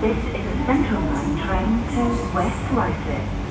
This is a Central Line train to West Ruislip.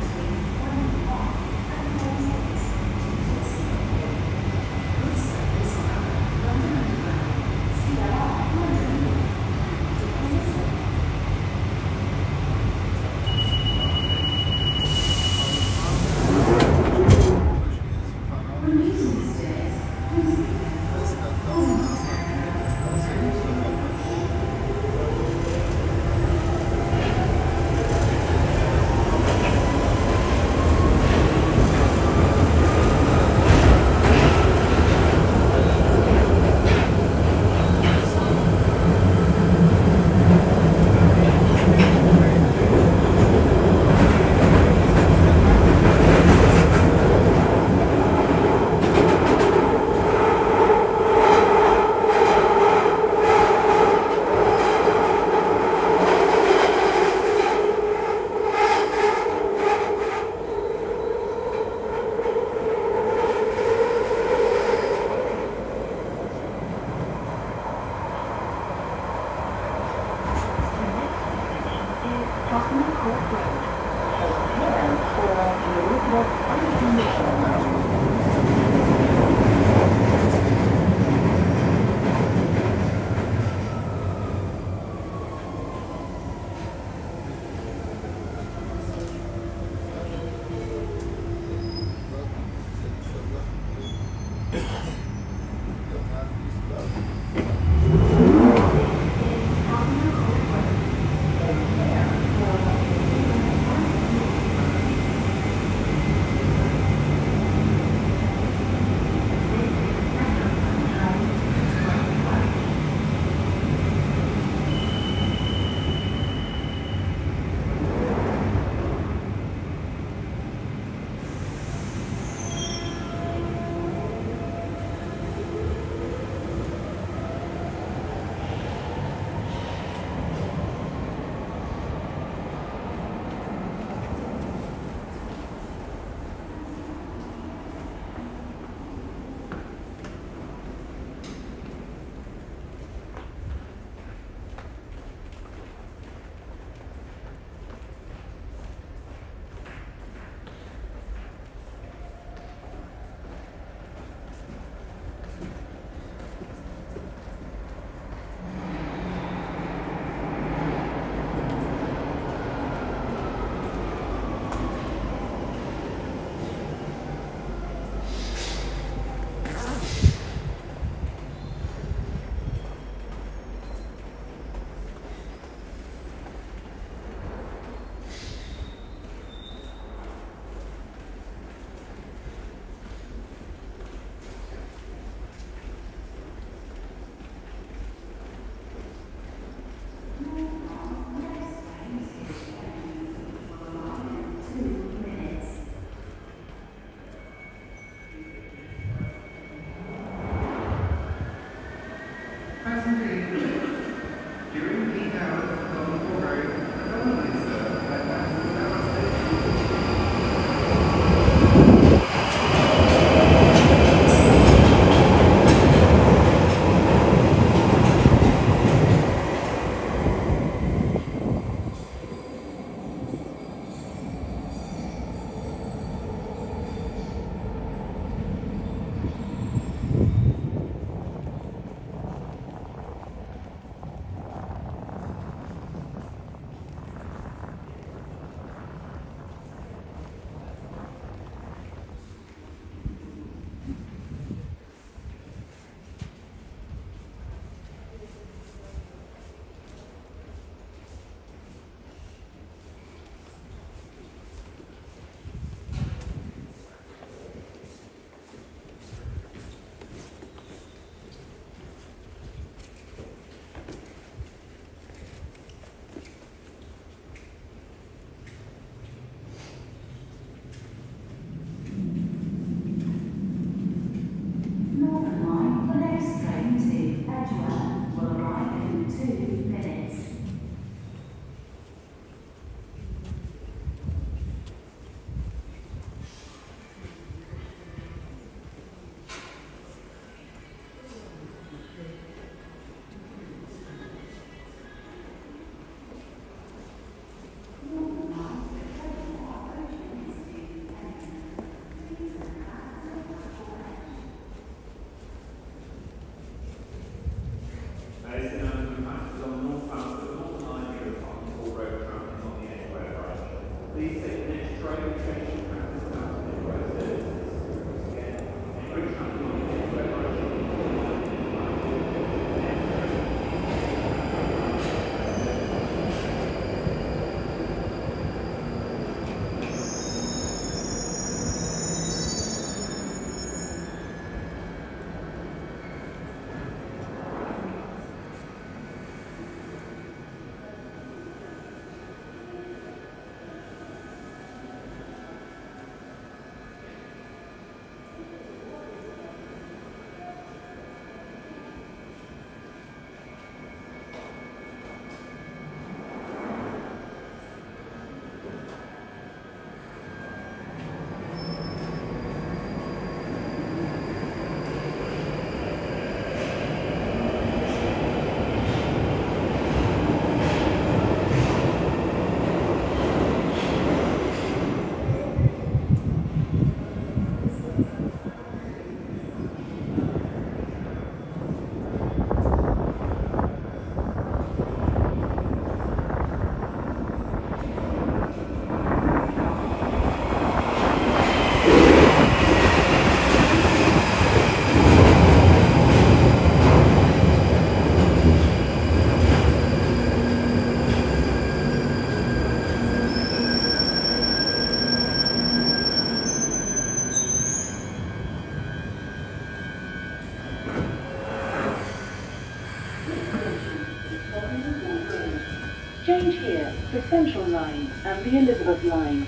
Central Line and the Elizabeth Line.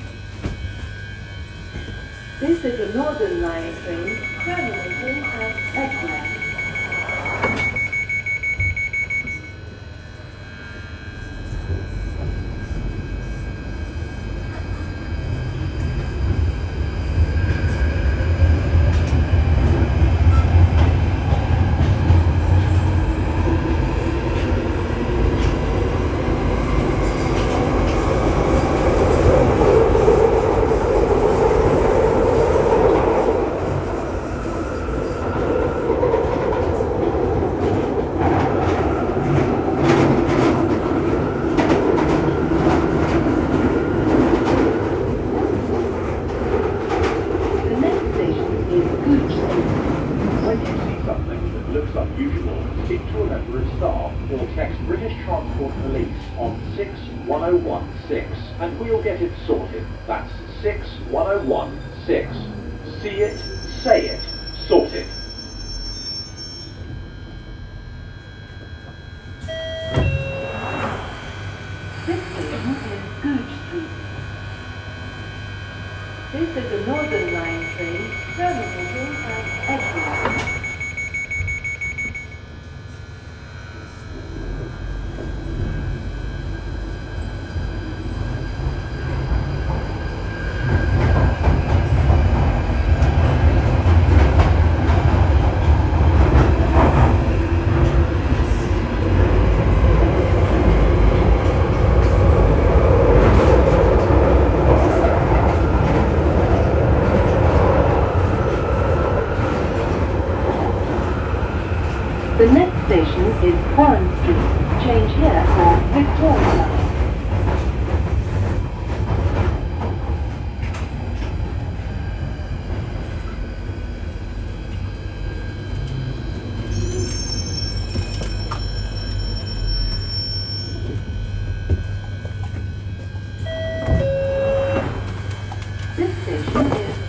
This is a Northern Line train terminating at Edgware.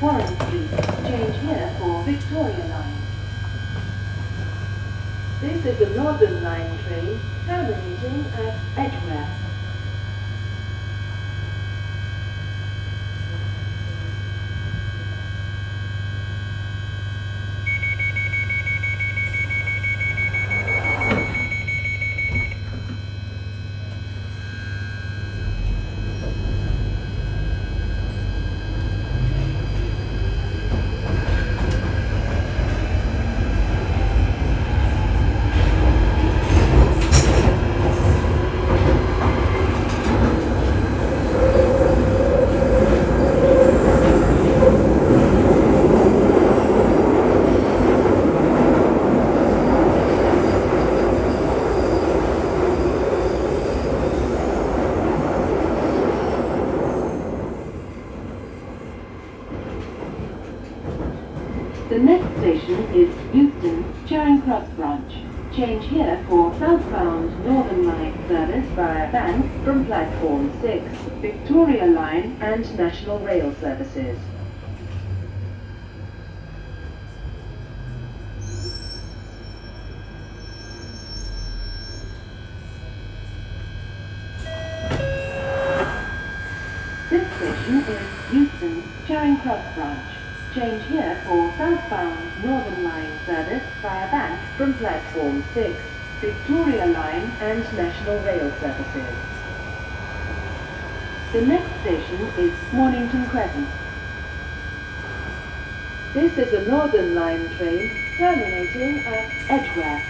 Warren Street. Change here for Victoria Line. This is the Northern Line train terminating at Edgware. The next station is Euston, Charing Cross branch. Change here for southbound Northern Line service via Bank from platform 6, Victoria Line and National Rail services. This station is Euston, Charing Cross branch. Change here for southbound Northern Line service via Bank from platform 6, Victoria Line and National Rail services. The next station is Mornington Crescent. This is a Northern Line train terminating at Edgware.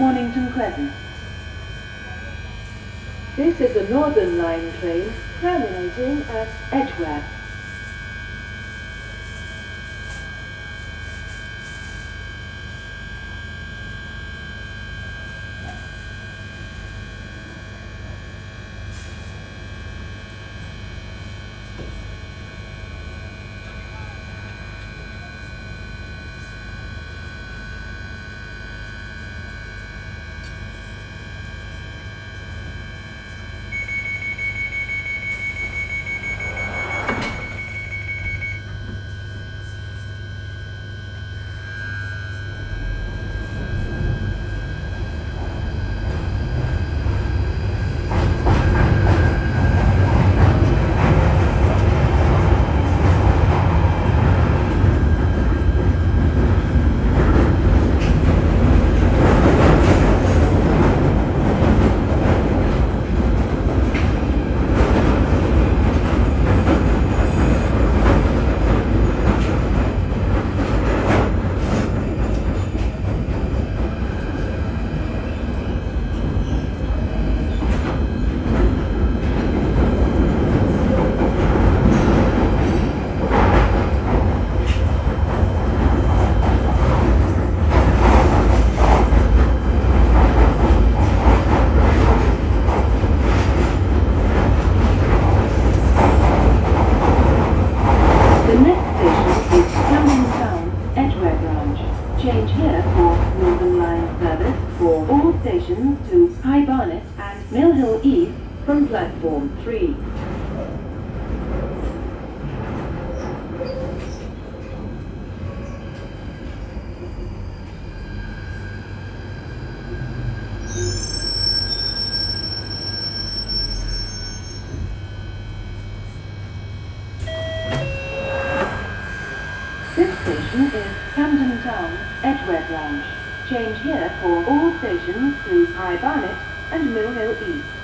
Mornington Crescent. This is a Northern Line train terminating at Edgware.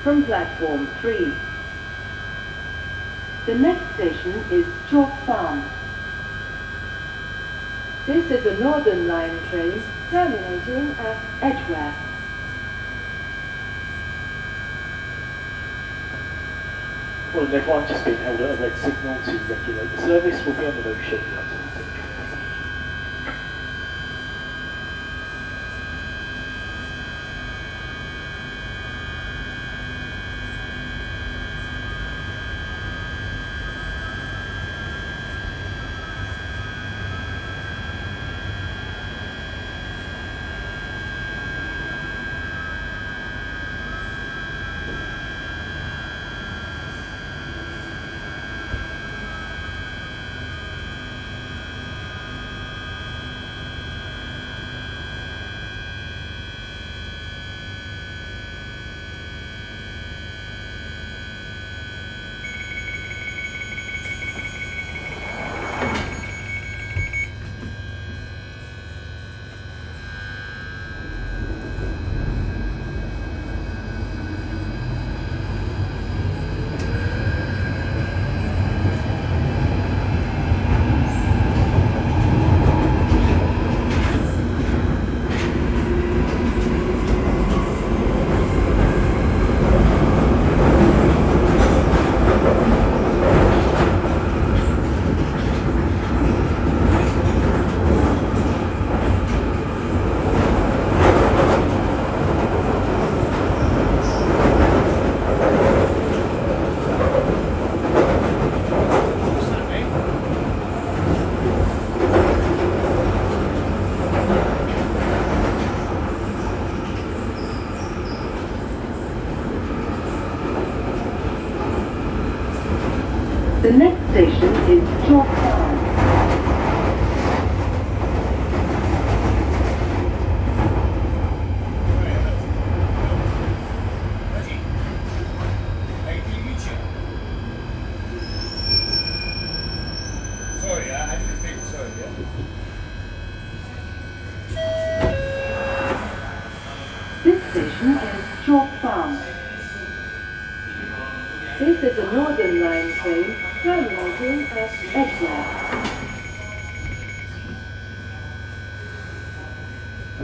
From platform 3. The next station is Chalk Farm. This is a Northern Line train terminating at Edgware. Well, everyone just been held at a red signal to regulate the service. We'll be on the move shortly.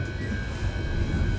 何?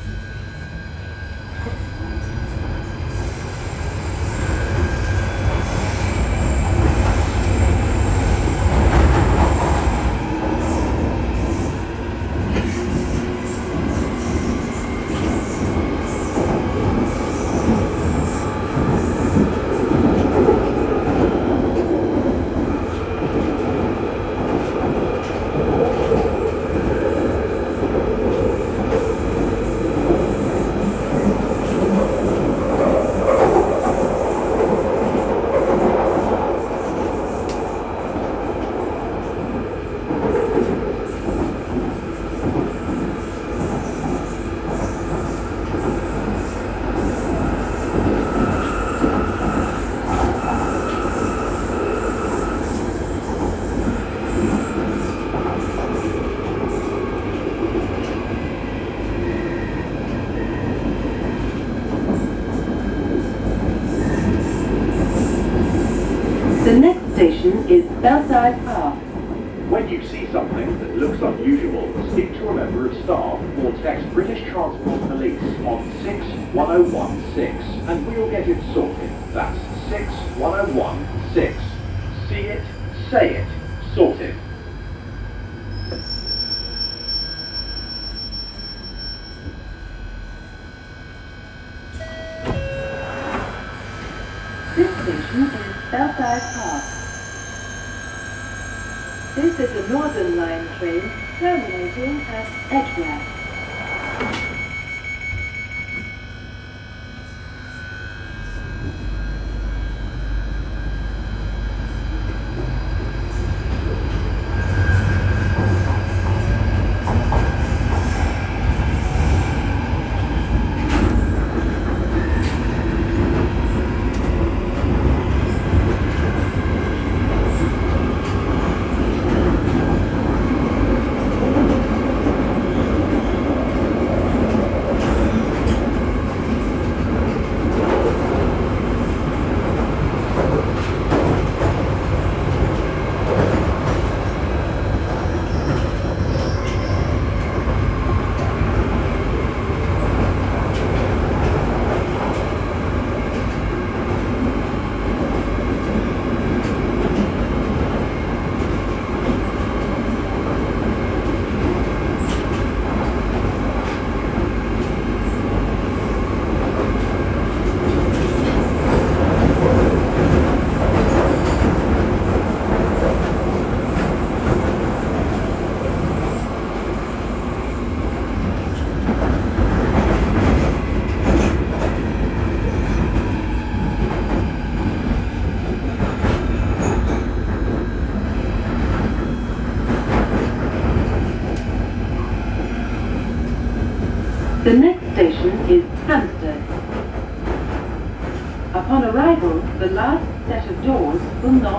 Northern Line train terminating at Edgware.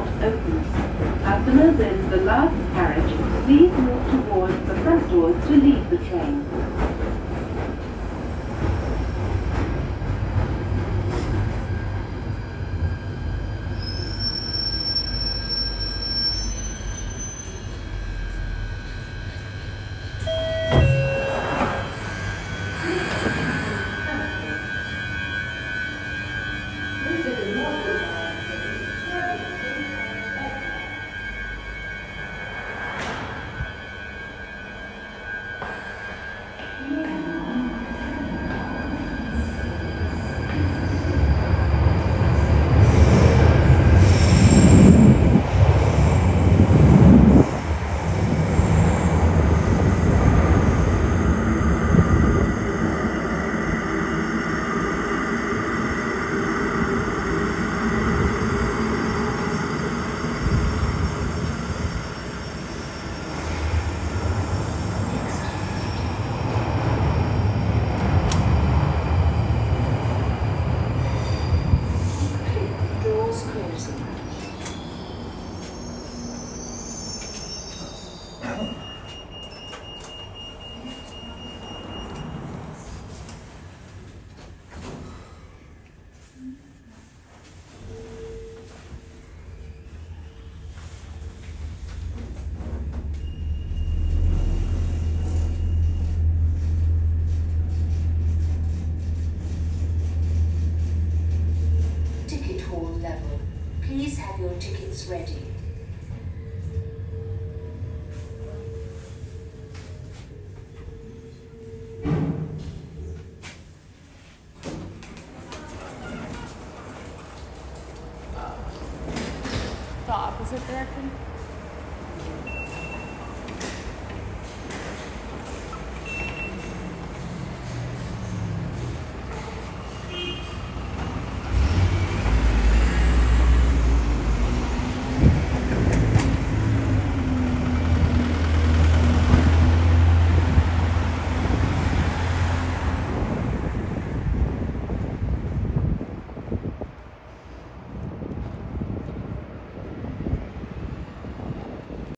not opens. Customers in the last carriage, please walk towards the front doors to leave the train. level. Please have your tickets ready.